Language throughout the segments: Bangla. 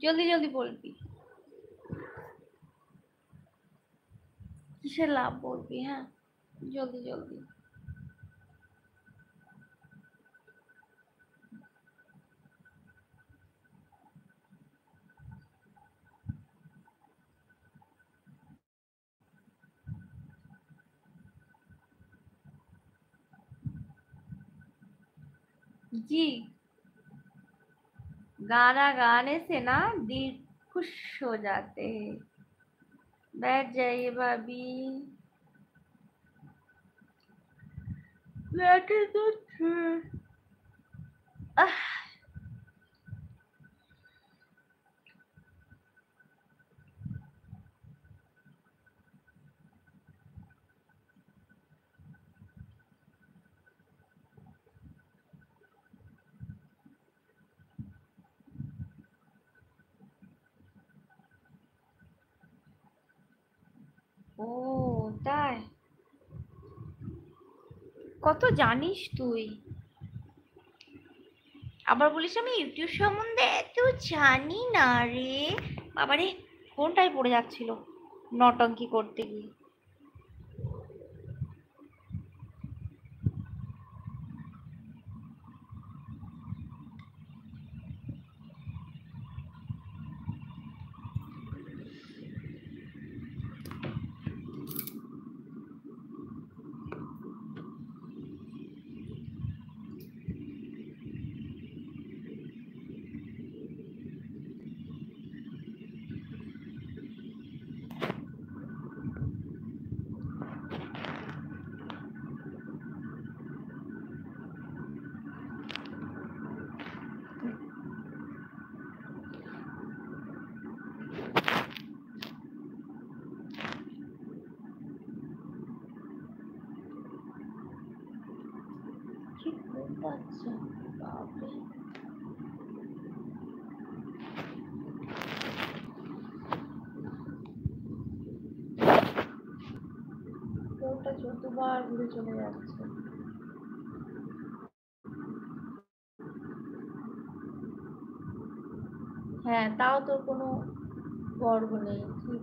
জলদি জলদি বলবি কিসের লাভ বলবি হ্যাঁ জলদি জলদি जी गाना गाने से ना दिल खुश हो जाते हैं। बैठ जाइए भाभी। बैठे तो थे। কত জানিস তুই? আবার বলিস আমি ইউটিউব সম্বন্ধে এত জানি না রে। বাবারে, ফোনটাই পড়ে যাচ্ছিল নটঙ্কি করতে গিয়ে। কি বাপরে চোদ্দবার ঘুরে চলে যাচ্ছে। হ্যাঁ তাও তোর কোনো গর্ব নেই ঠিক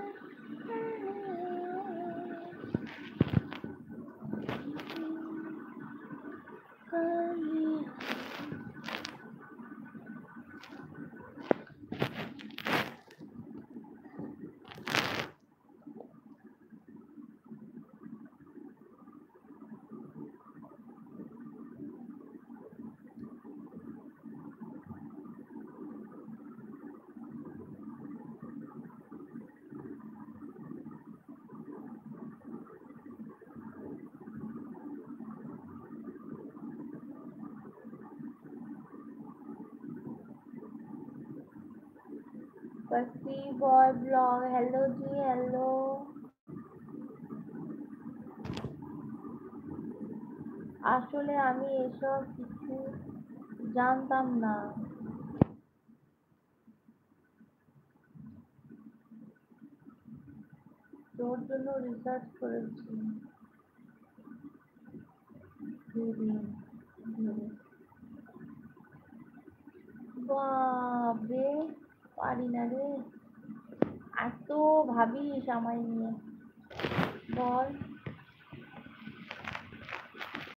Busty boy, blog. Hello, G. Hello. আসলে আমি এসব কিছু জানতাম না তোর জন্য রিসার্চ করেছি দুদিন পারি না রে। এত ভাবিস আমায় নিয়ে। বল।